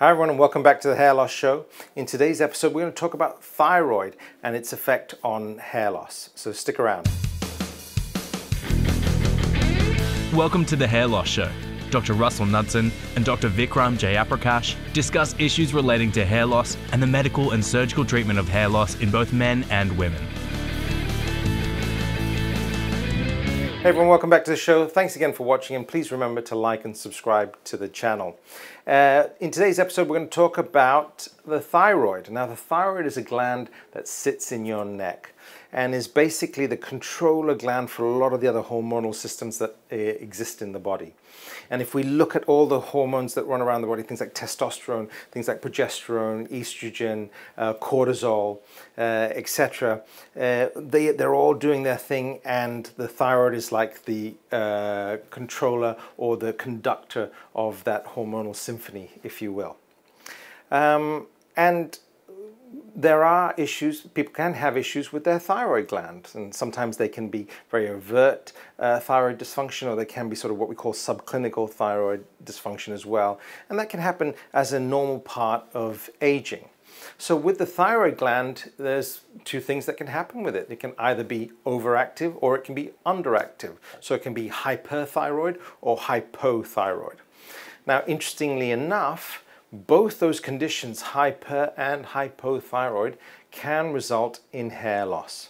Hi everyone and welcome back to the Hair Loss Show. In today's episode we're going to talk about thyroid and its effect on hair loss. So stick around. Welcome to the Hair Loss Show. Dr. Russell Knudsen and Dr. Vikram Jayaprakash discuss issues relating to hair loss and the medical and surgical treatment of hair loss in both men and women. Hey everyone, welcome back to the show. Thanks again for watching and please remember to like and subscribe to the channel. Uh, in today's episode we're going to talk about the thyroid. Now the thyroid is a gland that sits in your neck and is basically the controller gland for a lot of the other hormonal systems that uh, exist in the body. And if we look at all the hormones that run around the body, things like testosterone, things like progesterone, estrogen, uh, cortisol, uh, etc., uh, they, they're all doing their thing and the thyroid is like the uh, controller or the conductor of that hormonal symphony, if you will. Um, and there are issues, people can have issues with their thyroid gland, and sometimes they can be very overt uh, thyroid dysfunction, or they can be sort of what we call subclinical thyroid dysfunction as well. And that can happen as a normal part of aging. So with the thyroid gland, there's two things that can happen with it. It can either be overactive or it can be underactive. So it can be hyperthyroid or hypothyroid. Now, interestingly enough, both those conditions, hyper and hypothyroid, can result in hair loss.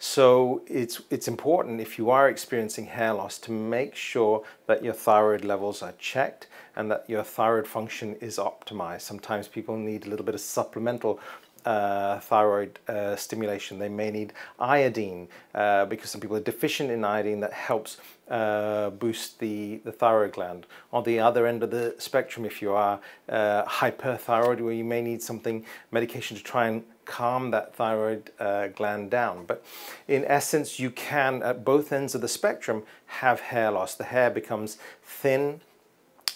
So it's, it's important if you are experiencing hair loss to make sure that your thyroid levels are checked and that your thyroid function is optimized. Sometimes people need a little bit of supplemental uh, thyroid uh, stimulation. They may need iodine uh, because some people are deficient in iodine that helps uh, boost the, the thyroid gland. On the other end of the spectrum, if you are uh, hyperthyroid, where you may need something, medication to try and calm that thyroid uh, gland down. But in essence, you can, at both ends of the spectrum, have hair loss. The hair becomes thin,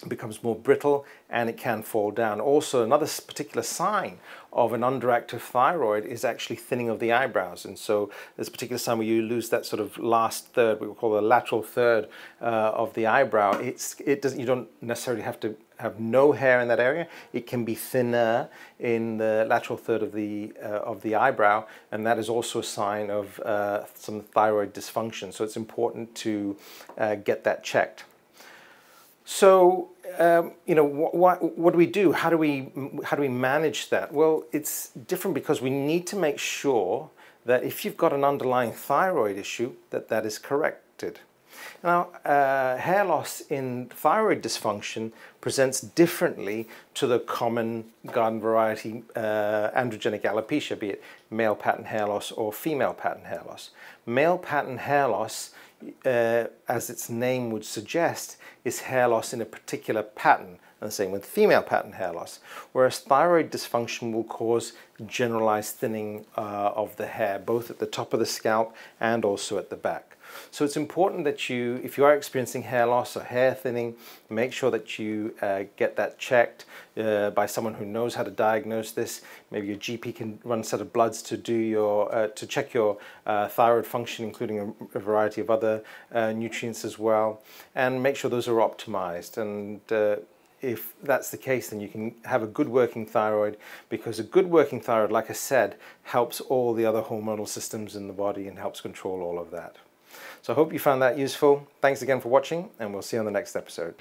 becomes more brittle and it can fall down. Also, another particular sign of an underactive thyroid is actually thinning of the eyebrows. And so there's a particular sign where you lose that sort of last third, we call the lateral third uh, of the eyebrow. It's, it doesn't, you don't necessarily have to have no hair in that area. It can be thinner in the lateral third of the, uh, of the eyebrow, and that is also a sign of uh, some thyroid dysfunction. So it's important to uh, get that checked. So, um, you know, what, what, what, do we do? How do we, how do we manage that? Well, it's different because we need to make sure that if you've got an underlying thyroid issue, that that is corrected. Now, uh, hair loss in thyroid dysfunction presents differently to the common garden variety uh, androgenic alopecia, be it male pattern hair loss or female pattern hair loss. Male pattern hair loss, uh, as its name would suggest, is hair loss in a particular pattern, and the same with female pattern hair loss, whereas thyroid dysfunction will cause generalized thinning uh, of the hair, both at the top of the scalp and also at the back. So it's important that you, if you are experiencing hair loss or hair thinning, make sure that you uh, get that checked uh, by someone who knows how to diagnose this. Maybe your GP can run a set of bloods to do your, uh, to check your uh, thyroid function, including a, a variety of other uh, nutrients as well, and make sure those are optimized. And uh, if that's the case, then you can have a good working thyroid because a good working thyroid, like I said, helps all the other hormonal systems in the body and helps control all of that. So I hope you found that useful. Thanks again for watching and we'll see you on the next episode.